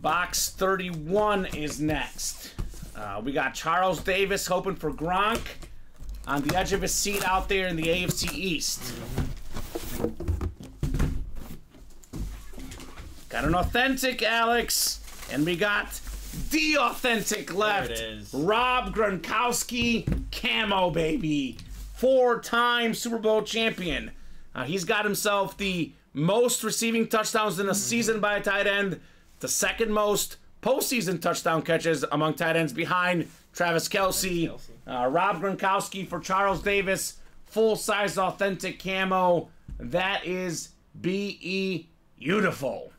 Box 31 is next. Uh, we got Charles Davis hoping for Gronk on the edge of his seat out there in the AFC East. Got an authentic, Alex. And we got the authentic left. Rob Gronkowski, camo, baby. Four time Super Bowl champion. Uh, he's got himself the most receiving touchdowns in a season by a tight end, the second most postseason touchdown catches among tight ends behind Travis Kelsey. Kelce. Uh, Rob Gronkowski for Charles Davis, full size authentic camo. That is B E beautiful.